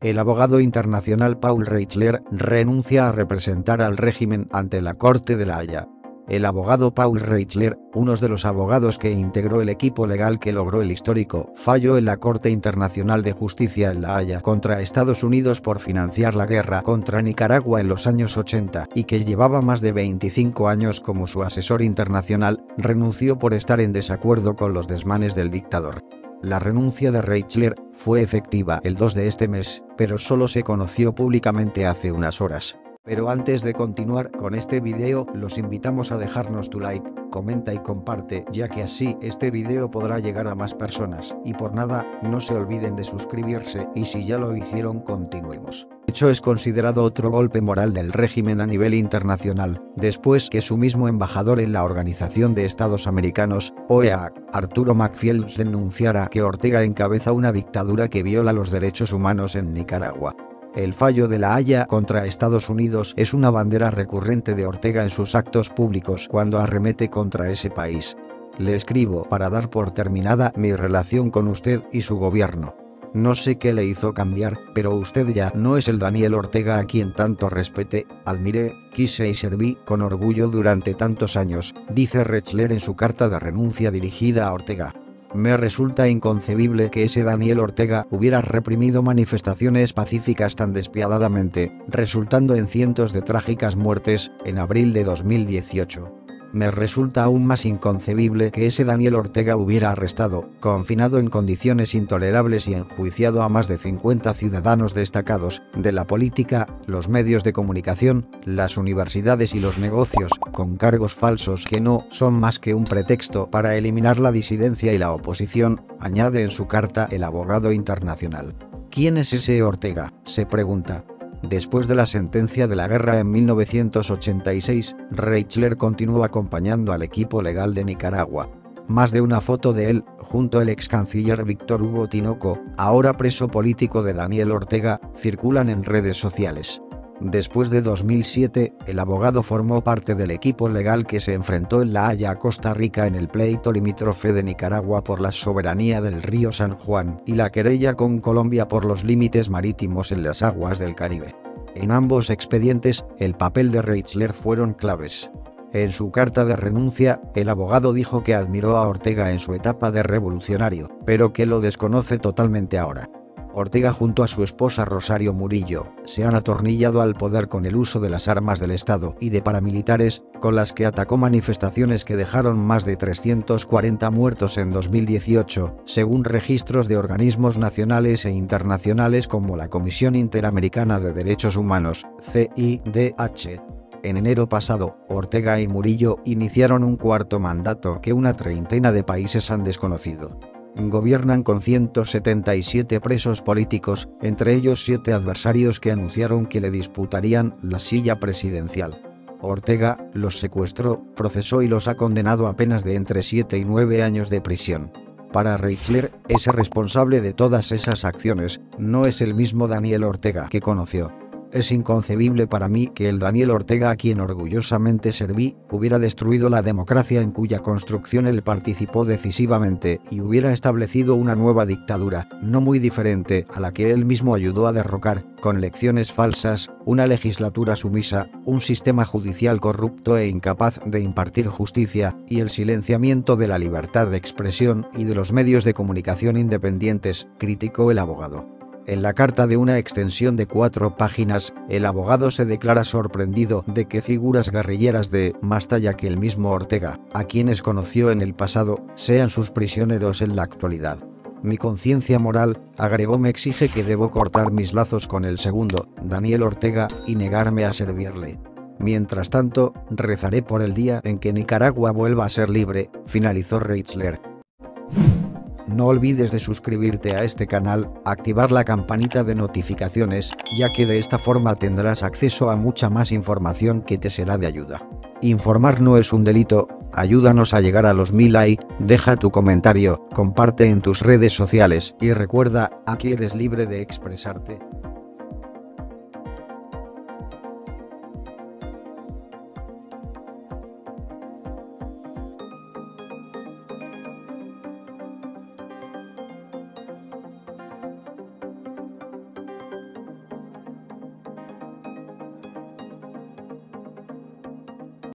El abogado internacional Paul Reichler renuncia a representar al régimen ante la Corte de la Haya. El abogado Paul Reichler, uno de los abogados que integró el equipo legal que logró el histórico fallo en la Corte Internacional de Justicia en La Haya contra Estados Unidos por financiar la guerra contra Nicaragua en los años 80 y que llevaba más de 25 años como su asesor internacional, renunció por estar en desacuerdo con los desmanes del dictador. La renuncia de Reichler fue efectiva el 2 de este mes, pero solo se conoció públicamente hace unas horas. Pero antes de continuar con este video, los invitamos a dejarnos tu like, comenta y comparte, ya que así este video podrá llegar a más personas, y por nada, no se olviden de suscribirse, y si ya lo hicieron continuemos. Hecho es considerado otro golpe moral del régimen a nivel internacional, después que su mismo embajador en la Organización de Estados Americanos, OEA, Arturo Macfield denunciara que Ortega encabeza una dictadura que viola los derechos humanos en Nicaragua. El fallo de la Haya contra Estados Unidos es una bandera recurrente de Ortega en sus actos públicos cuando arremete contra ese país. Le escribo para dar por terminada mi relación con usted y su gobierno. No sé qué le hizo cambiar, pero usted ya no es el Daniel Ortega a quien tanto respeté, admiré, quise y serví con orgullo durante tantos años, dice Rechler en su carta de renuncia dirigida a Ortega. Me resulta inconcebible que ese Daniel Ortega hubiera reprimido manifestaciones pacíficas tan despiadadamente, resultando en cientos de trágicas muertes, en abril de 2018. Me resulta aún más inconcebible que ese Daniel Ortega hubiera arrestado, confinado en condiciones intolerables y enjuiciado a más de 50 ciudadanos destacados, de la política, los medios de comunicación, las universidades y los negocios, con cargos falsos que no son más que un pretexto para eliminar la disidencia y la oposición, añade en su carta el abogado internacional. ¿Quién es ese Ortega? se pregunta. Después de la sentencia de la guerra en 1986, Reichler continuó acompañando al equipo legal de Nicaragua. Más de una foto de él, junto al ex canciller Víctor Hugo Tinoco, ahora preso político de Daniel Ortega, circulan en redes sociales. Después de 2007, el abogado formó parte del equipo legal que se enfrentó en La Haya a Costa Rica en el pleito limítrofe de Nicaragua por la soberanía del río San Juan y la querella con Colombia por los límites marítimos en las aguas del Caribe. En ambos expedientes, el papel de Reichler fueron claves. En su carta de renuncia, el abogado dijo que admiró a Ortega en su etapa de revolucionario, pero que lo desconoce totalmente ahora. Ortega junto a su esposa Rosario Murillo, se han atornillado al poder con el uso de las armas del Estado y de paramilitares, con las que atacó manifestaciones que dejaron más de 340 muertos en 2018, según registros de organismos nacionales e internacionales como la Comisión Interamericana de Derechos Humanos, CIDH. En enero pasado, Ortega y Murillo iniciaron un cuarto mandato que una treintena de países han desconocido gobiernan con 177 presos políticos, entre ellos siete adversarios que anunciaron que le disputarían la silla presidencial. Ortega los secuestró, procesó y los ha condenado a penas de entre 7 y 9 años de prisión. Para Reichler, ese responsable de todas esas acciones, no es el mismo Daniel Ortega que conoció. Es inconcebible para mí que el Daniel Ortega a quien orgullosamente serví, hubiera destruido la democracia en cuya construcción él participó decisivamente y hubiera establecido una nueva dictadura, no muy diferente a la que él mismo ayudó a derrocar, con lecciones falsas, una legislatura sumisa, un sistema judicial corrupto e incapaz de impartir justicia, y el silenciamiento de la libertad de expresión y de los medios de comunicación independientes, criticó el abogado. En la carta de una extensión de cuatro páginas, el abogado se declara sorprendido de que figuras guerrilleras de más talla que el mismo Ortega, a quienes conoció en el pasado, sean sus prisioneros en la actualidad. Mi conciencia moral, agregó, me exige que debo cortar mis lazos con el segundo, Daniel Ortega, y negarme a servirle. Mientras tanto, rezaré por el día en que Nicaragua vuelva a ser libre, finalizó Reichler. No olvides de suscribirte a este canal, activar la campanita de notificaciones, ya que de esta forma tendrás acceso a mucha más información que te será de ayuda. Informar no es un delito, ayúdanos a llegar a los mil likes, deja tu comentario, comparte en tus redes sociales y recuerda, aquí eres libre de expresarte.